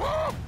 Ah!